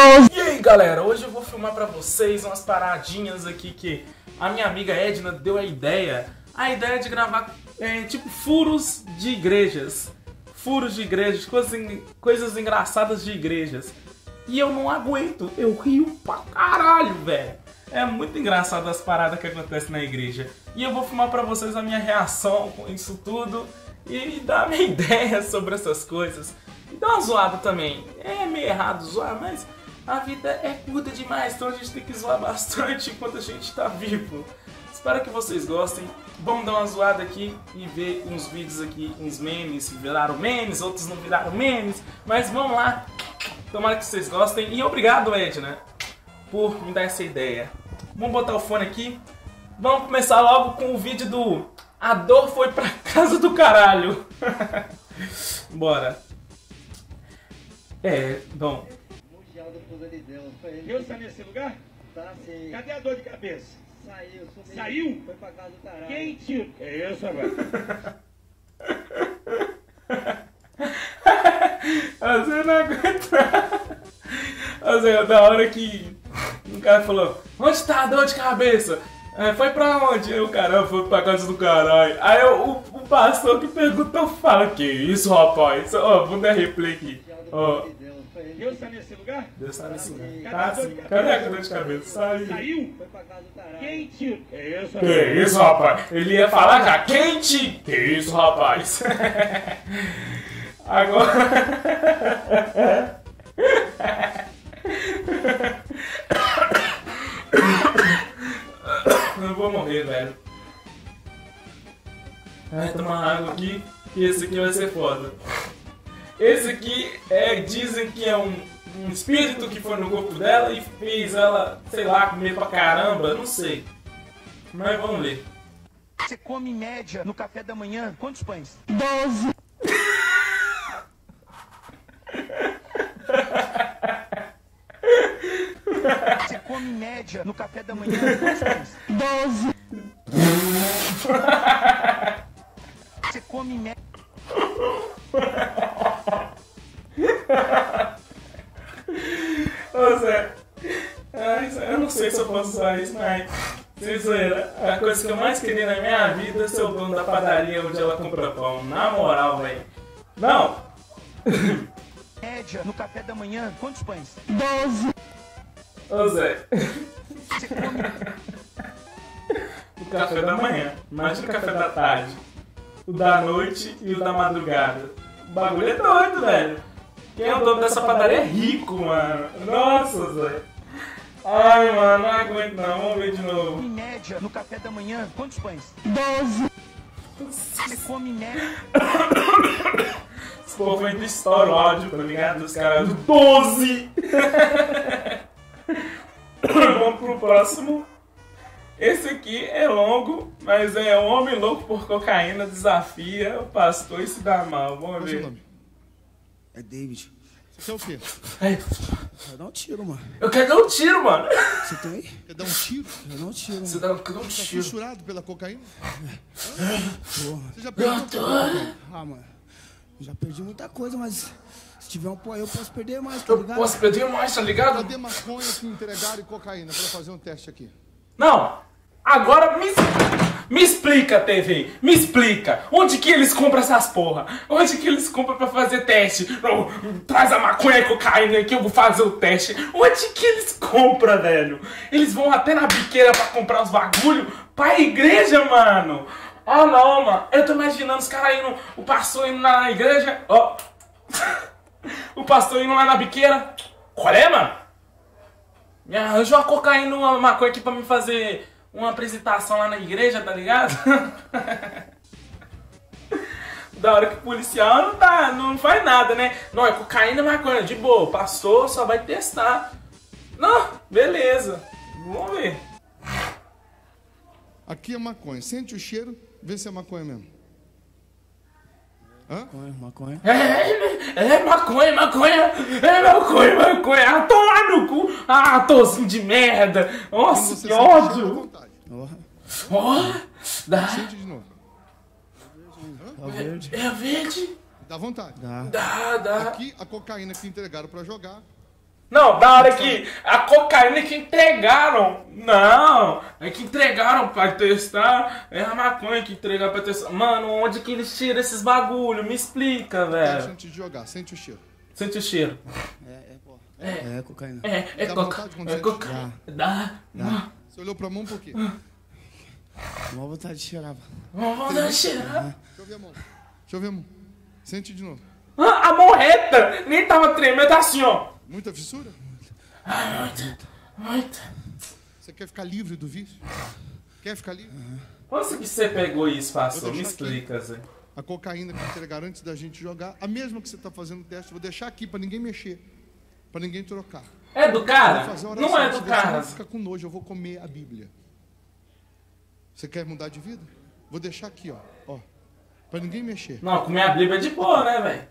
12. E aí galera, hoje eu vou filmar pra vocês umas paradinhas aqui que a minha amiga Edna deu a ideia. A ideia de gravar é, tipo furos de igrejas. Furos de igrejas, coisas, coisas engraçadas de igrejas. E eu não aguento, eu rio pra caralho, velho. É muito engraçado as paradas que acontecem na igreja. E eu vou filmar pra vocês a minha reação com isso tudo e dar minha ideia sobre essas coisas. E dar uma zoada também. É meio errado zoar, mas a vida é curta demais, então a gente tem que zoar bastante enquanto a gente tá vivo. Espero que vocês gostem. Vamos dar uma zoada aqui e ver uns vídeos aqui, uns memes, viraram memes, outros não viraram memes. Mas vamos lá. Tomara que vocês gostem. E obrigado, Edna, por me dar essa ideia. Vamos botar o fone aqui. Vamos começar logo com o vídeo do A dor foi pra casa do caralho. Bora. É, bom. Deus está nesse lugar? Tá sim. Cadê a dor de cabeça? Saiu, sumiu. Saiu? Foi pra casa do caralho. Quem tira? É isso, rapaz. Você não aguenta. Assim, da hora que um cara falou, onde tá a dor de cabeça? É, foi pra onde? Aí o cara foi pra casa do caralho. Aí o, o pastor que perguntou fala, que isso rapaz? Ó, vou dar replay aqui. Ó, Deus está nesse lugar? Deus tá nesse lugar. Cadê Tá sim. de cabeça? Cadê a dor de cabeça? Saiu. Saiu? Foi pra casa do caralho. Quem tira? É isso, Que rapaz. isso, rapaz? Ele ia falar já quente. Que isso, rapaz? Agora. Eu vou morrer, velho. Vai tomar água aqui, que esse aqui vai ser foda. Esse aqui é, dizem que é um, um espírito que foi no corpo dela e fez ela, sei lá, comer pra caramba, não sei. Mas vamos ler. Você come em média no café da manhã quantos pães? 12. Você come em média no café da manhã quantos pães? 12. Moral, velho. Não! média no café da manhã quantos pães? 12. Ô Zé, o café da manhã, imagina o café da tarde, o da noite e o da madrugada. O bagulho é doido, velho. Quem é o dono dessa padaria é rico, mano. Nossa, Zé. Ai, mano, não aguento não. Vamos ver de novo. em média no café da manhã quantos pães? 12. Você come média. Esse povo ainda estoura o áudio, tá ligado? Os caras do 12! Vamos pro próximo. Esse aqui é longo, mas é um homem louco por cocaína desafia o pastor e se dá mal. Vamos Qual é o seu ver. nome? É David. Você é o quê? Ai, Vai dar um tiro, mano. Eu quero dar um tiro, mano. Você tem? Quer dar um tiro? Vai dar um tiro, Você mano. dá quer dar um Tá tiro. fissurado pela cocaína? Porra. Você já perdeu cocaína? Ah, mano. Eu já perdi muita coisa, mas se tiver um pó aí eu posso perder mais, tá Eu ligado? posso perder mais, tá ligado? Cadê maconha que entregaram e cocaína pra fazer um teste aqui? Não! Agora me, me explica, TV! Me explica! Onde que eles compram essas porra? Onde que eles compram pra fazer teste? Não, traz a maconha e cocaína que eu vou fazer o teste. Onde que eles compram, velho? Eles vão até na biqueira pra comprar os bagulho pra igreja, mano! Ah não, mano! Eu tô imaginando os caras indo, o pastor indo lá na igreja, ó. o pastor indo lá na biqueira. Qual é, mano? Me arranja uma cocaína, uma maconha aqui pra me fazer uma apresentação lá na igreja, tá ligado? da hora que o policial não, tá, não faz nada, né? Não, é cocaína maconha, de boa. Passou, só vai testar. Não, beleza. Vamos ver. Aqui é maconha. Sente o cheiro, vê se é maconha mesmo. Hã? Maconha, maconha. É, é maconha, maconha, é maconha, maconha. Ah, toma no cu. Ah, tozinho de merda. Nossa, que ódio. Ó, dá. Sente de novo. Tá verde. É verde? Dá vontade. Dá. Dá, dá. Aqui a cocaína que entregaram pra jogar Não, da hora que a cocaína que entregaram. Não, é que entregaram pra testar. É a maconha que entregaram pra testar. Mano, onde que eles tiram esses bagulho? Me explica, velho. antes de jogar, sente o cheiro. Sente o cheiro. É, é, pô. É, é cocaína. É, é coca. vontade É sente? coca. Dá. Dá. Você olhou pra mão por quê? Mó vontade de cheirar, pô. Vamos dar cheirar. Deixa eu ver a mão. Deixa eu ver a mão. Sente de novo. Ah, a mão reta. Nem tava tremendo, tá assim, ó. Muita fissura? Muito. Você quer ficar livre do vício? Quer ficar livre? Onde que você pegou isso, pastor? Vou Me aqui. explica, Zé. A cocaína que entregaram antes da gente jogar, a mesma que você está fazendo o teste, vou deixar aqui para ninguém mexer, para ninguém trocar. É do cara? Não é do cara. fica com nojo, eu vou comer a Bíblia. Você quer mudar de vida? Vou deixar aqui, ó, ó, para ninguém mexer. Não, comer a Bíblia é de boa, né, velho?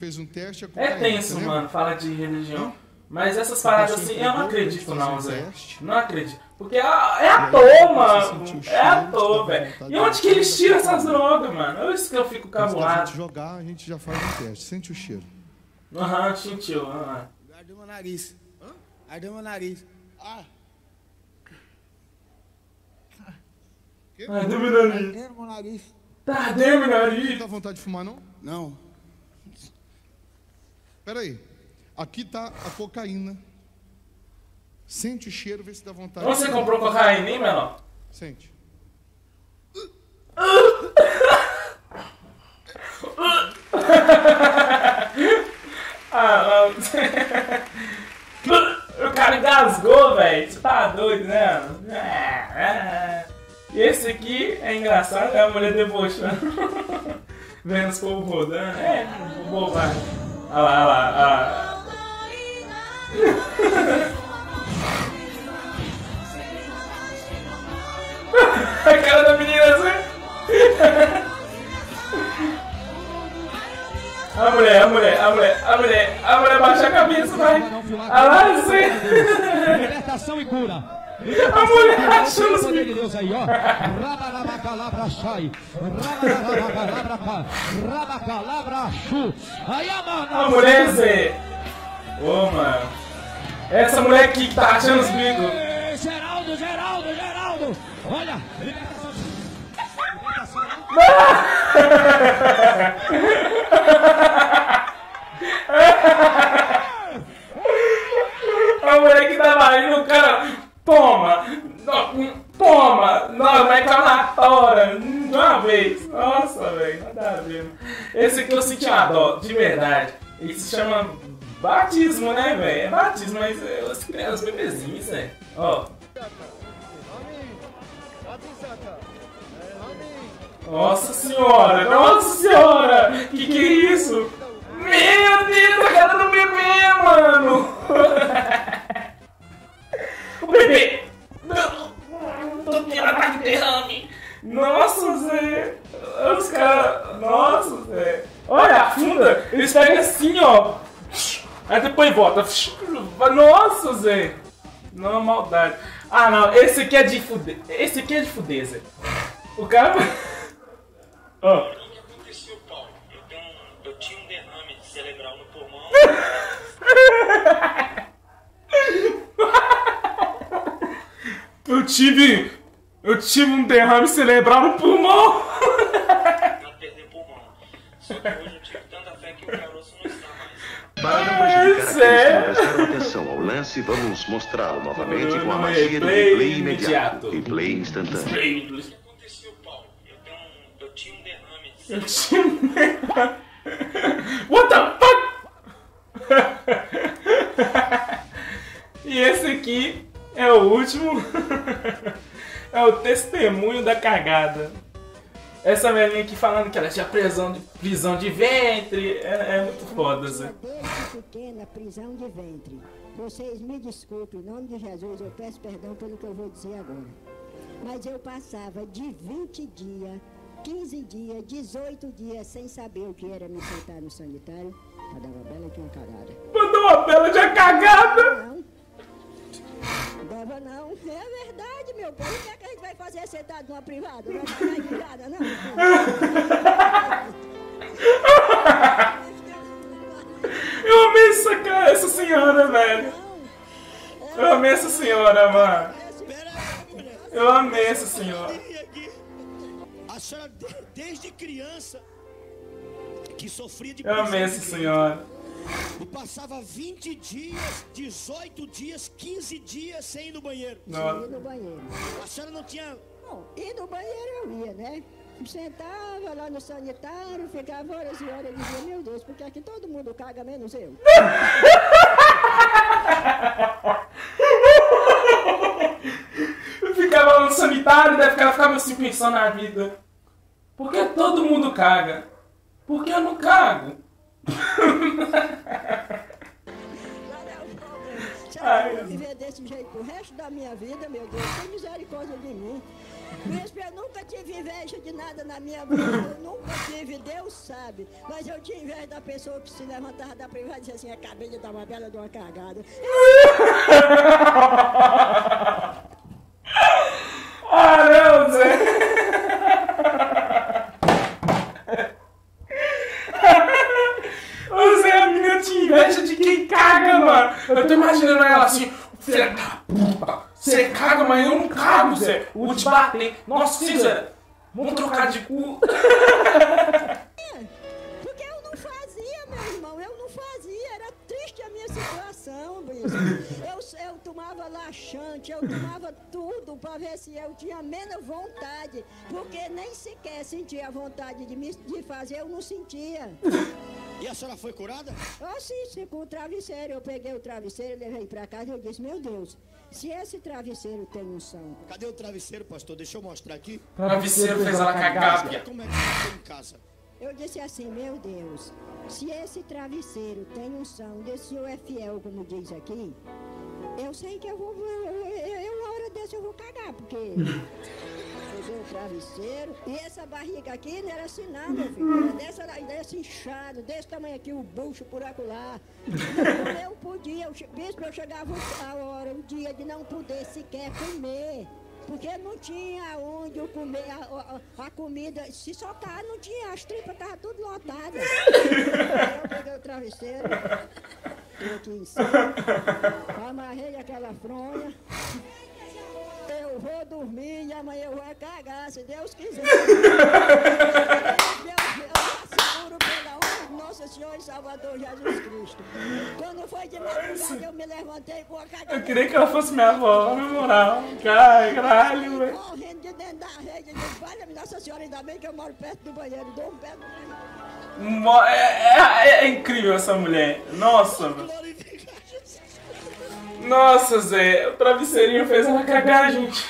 Fez um teste, É cocaína. tenso, lembra? mano, fala de religião. Mas essas paradas assim, eu não acredito não, Zé. Não acredito. Porque é, é à toa, mano. É à toa, você tá velho. E onde de que eles tiram essa essas drogas, mano? É isso que eu fico Antes da gente cabulado. jogar, a gente já faz um teste. Sente o cheiro. Aham, sentiu. aham. Ardeu meu nariz. Ardeu meu nariz. Ah, Ah, deu meu nariz. ardeu meu nariz. Tá, deu meu Não nariz. dá vontade de fumar, não? Não. Pera aí. Aqui tá a cocaína. Sente o cheiro, vê se dá vontade. Onde você comprou cocaína, hein, menor? Sente. Ah. O cara engasgou, velho. Você tá doido, né? É, é. E esse aqui é engraçado, é a mulher debochando. Vendo os povos rodando. É, povo vai. Olha lá, olha lá. Olha lá. A cara da menina assim. A mulher, a mulher, a mulher, a mulher, a mulher baixa a cabeça, vai. Olha lá assim. Libertação e cura. A mulher achando os de Deus aí, ó. Rabarabacalabra sai. Rabarabacalabra Rabacalabra chu. Aí, A mano. mulher, Zé. Ô, mano. Essa mulher que tá achando os bicos. Geraldo, Geraldo, Geraldo. Olha. Libertação. A mulher que tava indo, o cara. Toma! Toma! Não, vai calmatória! De uma vez! Nossa, velho, nada a ver. Esse aqui eu senti uma dó, de verdade. Ele se chama batismo, né, velho? É batismo, mas é as crianças, bebezinhos, né? Ó. Nossa senhora! Nossa senhora! Que que Nossa, Zé! Não, maldade. Ah, não, esse aqui é de fuder. Esse aqui é de fuder, Zé. O cara. Ó. O que aconteceu, Paulo? Eu, um derrame cerebral no pulmão. Eu tive. Eu tive um derrame cerebral no pulmão. Está prestando atenção ao lance, vamos mostrá-lo novamente com a magia do replay replay imediato. imediato. Replay instantâneo. O que aconteceu, Paulo? Eu, um- tinha um derrame Eu tinha um derrame. What the fuck? E esse aqui é o último. É o testemunho da cagada. Essa velhinha aqui falando que ela tinha prisão de, prisão de ventre. É, é muito foda, Zé. Desde pequena, prisão de ventre. Vocês me desculpem, em nome de Jesus, eu peço perdão pelo que eu vou dizer agora. Mas eu passava de 20 dias, 15 dias, 18 dias sem saber o que era me sentar no sanitário pra dar uma bela de uma cagada. Mandou uma bela de uma cagada. Não. Dava não. É verdade, meu povo. Que, vai fazer sentado numa privada? Não vai ficar não. Eu amei essa, cara, essa senhora. velho. Eu amei essa senhora, mano. Eu amei essa senhora. A senhora, de- desde criança, que sofria de Eu amei essa senhora. E passava 20 dias, 18 dias, 15 dias sem ir no banheiro. Nossa. Ir no banheiro. A senhora não tinha. Bom, ir no banheiro eu ia, né? Sentava lá no sanitário, ficava horas e horas e dizia, meu Deus, porque aqui todo mundo caga, menos eu. Eu ficava lá no sanitário, daí ficava, ficava assim pensando na vida. Por que todo mundo caga? Por que eu não cago? Se Ai, eu viver desse jeito pro resto da minha vida, meu Deus, tem misericórdia de mim. Mesmo eu nunca tive inveja de nada na minha vida, eu nunca tive, Deus sabe. Mas eu tinha inveja da pessoa que se levantava da privada e dizia assim, acabei de dar uma bela de uma cagada. Ah, não, Zé. Ô Zé, a menina tinha inveja de quem caga, mano. Eu tô imaginando ela assim, filha da puta. Você caga, mas eu não cago, Zé. Eu vou te bater. Nossa, Zé. Vamos trocar de cu. Eu tinha menos vontade, porque nem sequer sentia a vontade de, me, de fazer, eu não sentia. E a senhora foi curada? Ah, sim, sim, com o travesseiro, eu peguei o travesseiro, levei para casa e eu disse, meu Deus, se esse travesseiro tem unção, Cadê o travesseiro, pastor? Deixa eu mostrar aqui. Travesseiro fez ela cagar. Como é que você tem em casa? Eu disse assim, meu Deus, se esse travesseiro tem unção, desse senhor é fiel, como diz aqui, eu sei que eu vou, eu, eu, vou cagar, porque usei o travesseiro, e essa barriga aqui não era assim não, meu filho, era dessa, desse inchado, desse tamanho aqui, o bucho por acolá. Não, eu podia, eu, bispo, eu chegava a hora, o dia de não poder sequer comer. Porque não tinha onde eu comer a, a- a comida. Se soltar, não tinha. As tripas estavam tudo lotadas. Eu peguei o travesseiro, eu aqui em cima, amarrei aquela fronha. Eu vou dormir e amanhã eu vou cagar, se Deus quiser. Deus, eu asseguro pela honra de Nosso Senhor e Salvador Jesus Cristo. Quando foi de madrugada, eu me levantei com a cagada. Eu queria que ela fosse minha avó, na moral. Caralho, velho. Correndo de dentro da rede, valha-me Nossa Senhora, ainda bem que eu moro perto do banheiro, dou um pé no banheiro. É, é- é incrível essa mulher. Nossa, velho. Nossa, Zé. O travesseirinho fez ela cagar, gente.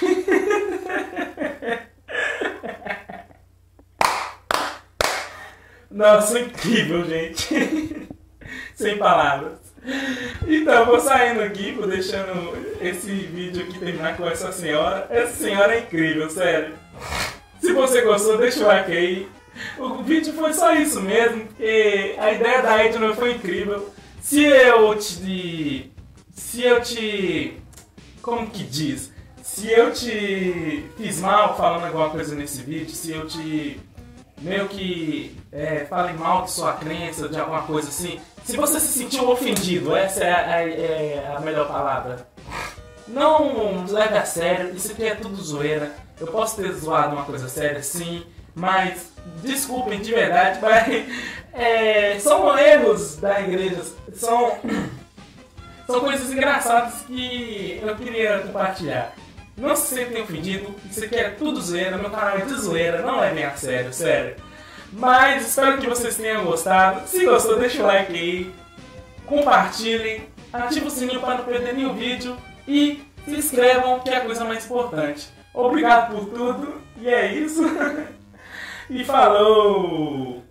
Nossa, incrível, gente. Sem palavras. Então, vou saindo aqui, vou deixando esse vídeo aqui terminar com essa senhora. Essa senhora é incrível, sério. Se você gostou, deixa o like aí. O vídeo foi só isso mesmo, porque a ideia da Edna foi incrível. Se eu te. Se eu te. Como que diz? Se eu te fiz mal falando alguma coisa nesse vídeo, se eu te. meio que. É, falei mal de sua crença, de alguma coisa assim. Se você se sentiu ofendido, essa é a, é a melhor palavra. Não leve a sério, isso aqui é tudo zoeira. Eu posso ter zoado uma coisa séria, sim, mas desculpem de verdade, mas é, são erros da igreja, são, são coisas engraçadas que eu queria compartilhar. Não se sentem ofendido, isso aqui é tudo zoeira, meu canal é de zoeira, não levem a sério, sério. Mas espero que vocês tenham gostado. Se gostou, deixa o like aí, compartilhem, ative o sininho para não perder nenhum vídeo e se inscrevam, que é a coisa mais importante. Obrigado por tudo, e é isso. e falou!